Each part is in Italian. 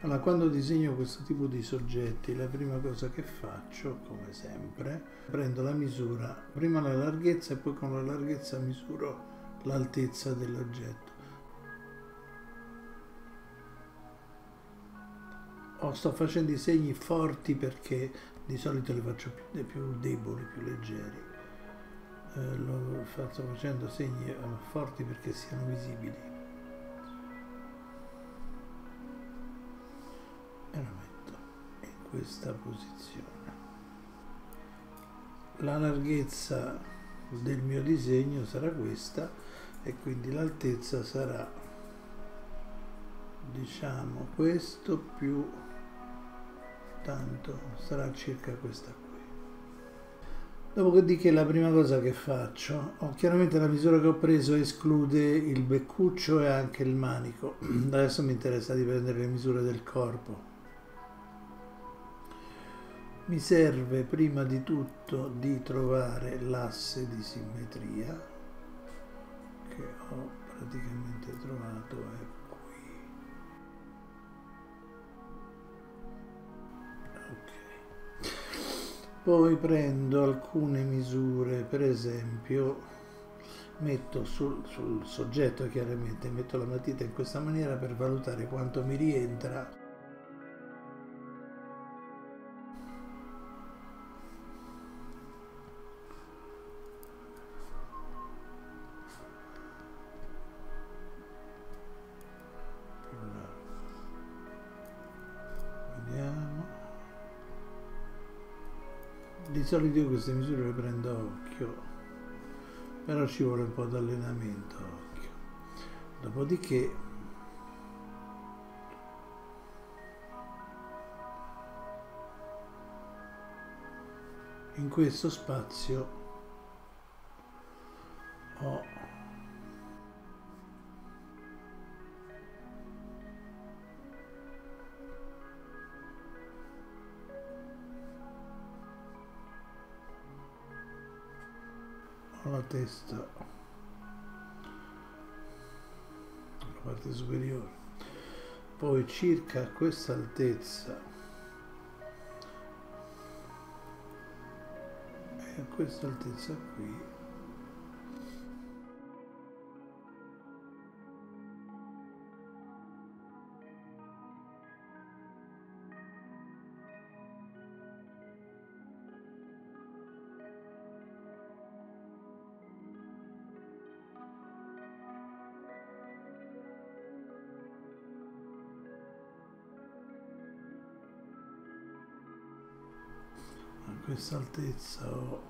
Allora, quando disegno questo tipo di soggetti, la prima cosa che faccio, come sempre, prendo la misura, prima la larghezza e poi con la larghezza misuro l'altezza dell'oggetto. Oh, sto facendo i segni forti perché di solito li faccio più, più deboli, più leggeri. Eh, lo sto facendo segni eh, forti perché siano visibili. Questa posizione. La larghezza del mio disegno sarà questa e quindi l'altezza sarà diciamo questo più tanto sarà circa questa qui. Dopodiché la prima cosa che faccio ho chiaramente la misura che ho preso esclude il beccuccio e anche il manico. Adesso mi interessa di prendere le misure del corpo mi serve prima di tutto di trovare l'asse di simmetria che ho praticamente trovato è qui. Ok. Poi prendo alcune misure per esempio metto sul, sul soggetto chiaramente metto la matita in questa maniera per valutare quanto mi rientra solito io queste misure le prendo a occhio, però ci vuole un po' di allenamento a occhio. Dopodiché in questo spazio ho testa la parte superiore. Poi circa a questa altezza e a questa altezza qui questa altezza ho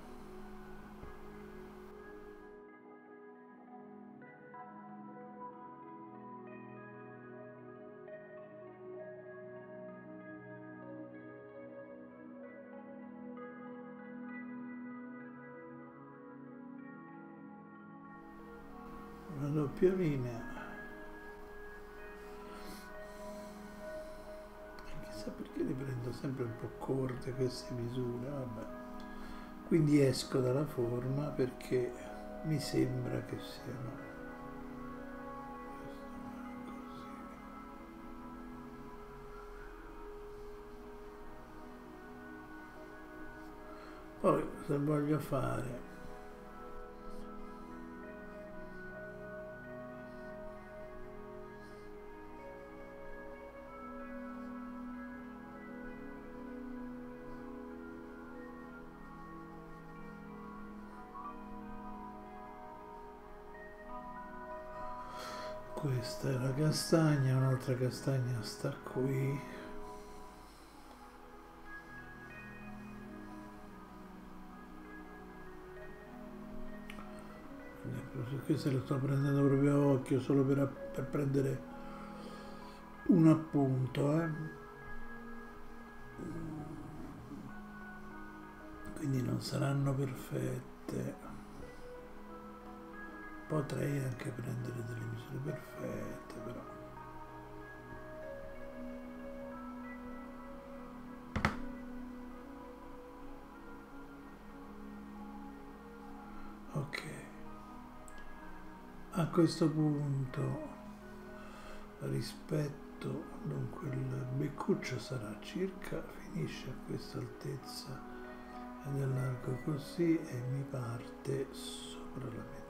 una doppia linea perché le prendo sempre un po' corte queste misure, vabbè. Quindi esco dalla forma perché mi sembra che siano Poi se voglio fare questa è la castagna un'altra castagna sta qui queste le sto prendendo proprio a occhio solo per, per prendere un appunto eh. quindi non saranno perfette potrei anche prendere delle misure perfette però. Ok. A questo punto rispetto dunque il beccuccio sarà circa finisce a questa altezza largo così e mi parte sopra la metà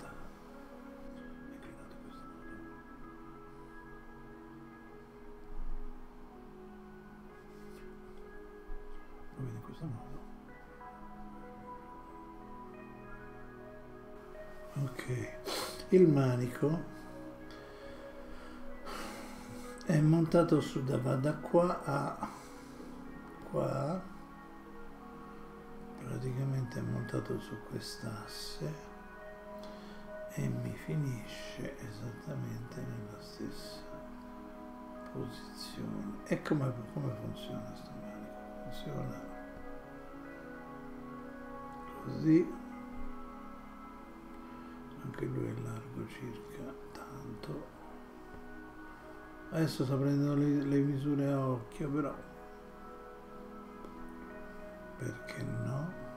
lo vedi in questo modo. Ok. Il manico è montato su da, va da qua a qua. Praticamente è montato su quest'asse e mi finisce esattamente nella stessa posizione. E come, come funziona manico funziona. Così. Anche lui è largo circa tanto. Adesso sto prendendo le, le misure a occhio però. Perché no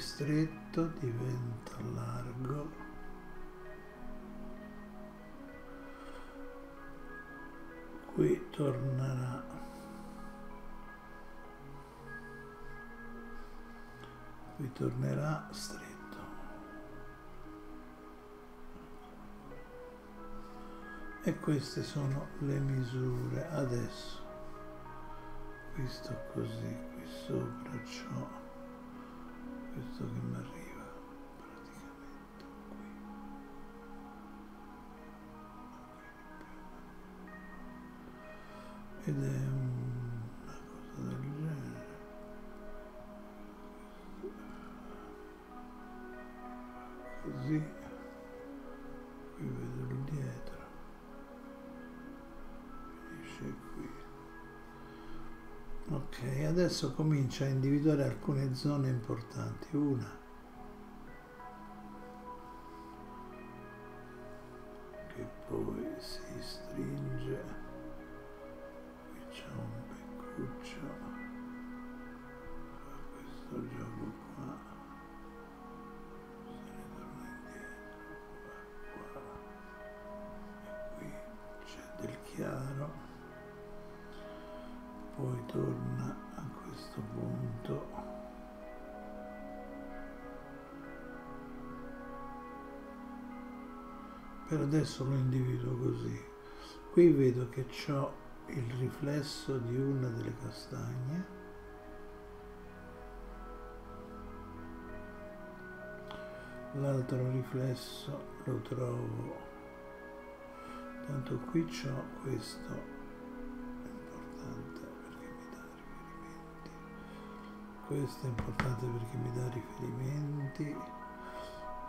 stretto diventa largo. Qui tornerà. Qui tornerà stretto. E queste sono le misure adesso. Qui sto così qui sopra ciò questo che mi arriva praticamente qui. Ed è una Ok, adesso comincia a individuare alcune zone importanti. Una, che poi si stringe, per adesso lo individuo così. Qui vedo che ho il riflesso di una delle castagne. L'altro riflesso lo trovo. Tanto qui ho questo. Questo è importante perché mi dà riferimenti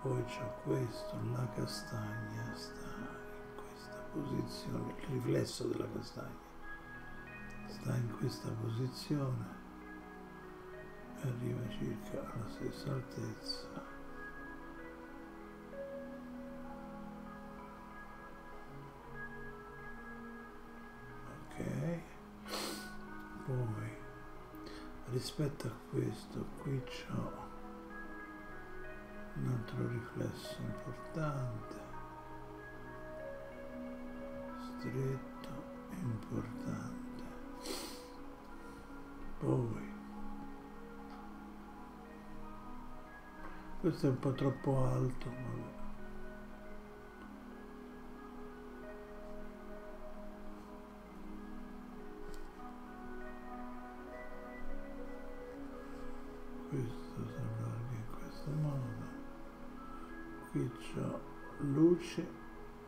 poi c'ho questo la castagna sta in questa posizione il riflesso della castagna sta in questa posizione arriva circa alla stessa altezza. Ok. Poi rispetto a questo qui c'ho un altro riflesso importante stretto e importante poi questo è un po' troppo alto vabbè. Luce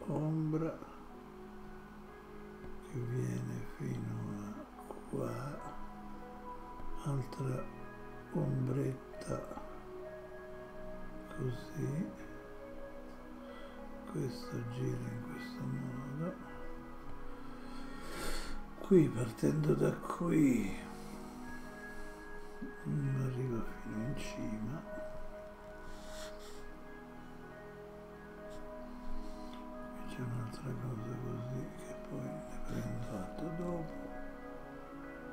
ombra che viene fino a qua altra ombretta così. Questo gira in questo modo. Qui partendo da qui arriva fino in cima un'altra cosa così che poi ne prendo atto dopo.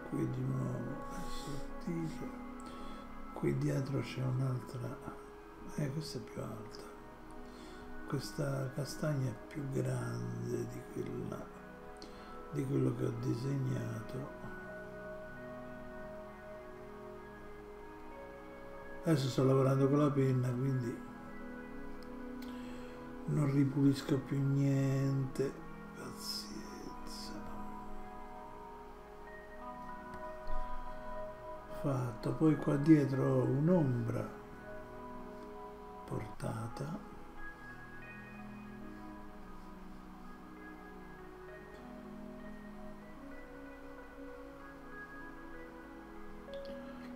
Qui di nuovo è sottile qui dietro c'è un'altra eh questa è più alta. Questa castagna è più grande di quella di quello che ho disegnato. Adesso sto lavorando con la penna quindi non ripulisco più niente. Pazienza fatto. Poi qua dietro ho un'ombra portata.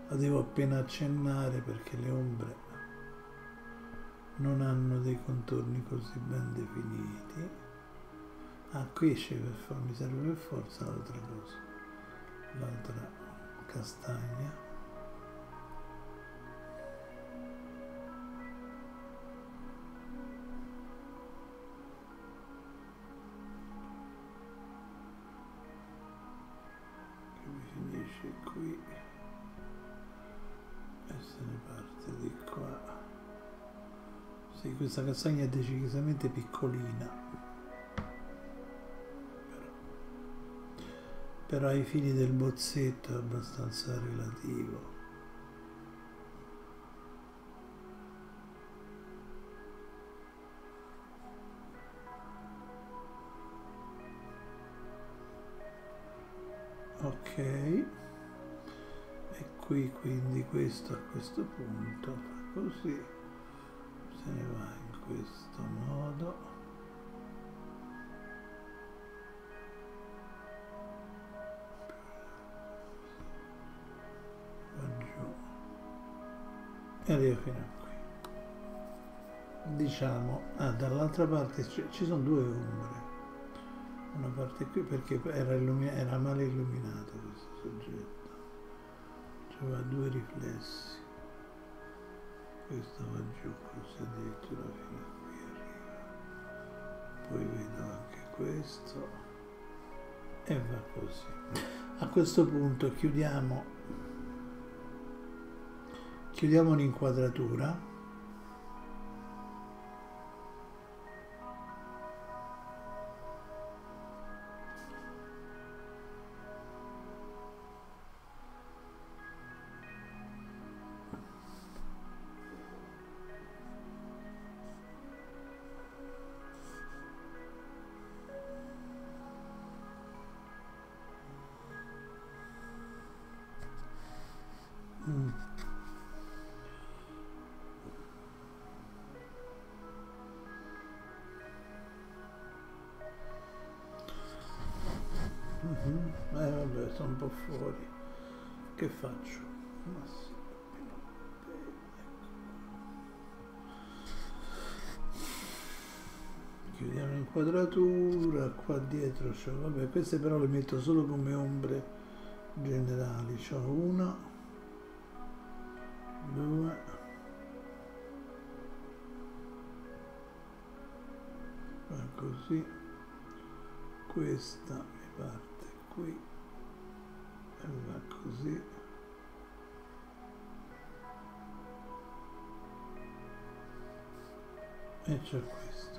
La devo appena accennare perché le ombre non hanno dei contorni così ben definiti. Ah qui c'è per for- mi serve per forza l'altra cosa. L'altra castagna. Che mi finisce qui. E se ne qua sì, questa castagna è decisamente piccolina. Però, però ai fini del bozzetto è abbastanza relativo. Ok, e qui quindi questo a questo punto fa così se ne va in questo modo. Va giù e arriva fino a qui. Diciamo ah, dall'altra parte ci sono due ombre. Una parte qui perché era, era male illuminato questo soggetto. C'aveva due riflessi questo va giù così addirittura fino a qui arriva. Poi vedo anche questo. E va così. A questo punto chiudiamo. Chiudiamo l'inquadratura vabbè, sono un po' fuori. Che faccio? Ma sì, appena bene, ecco. Chiudiamo l'inquadratura, qua dietro c'ho, vabbè, queste però le metto solo come ombre generali. C'ho una, due, così, questa mi parte qui va così. E c'è questo.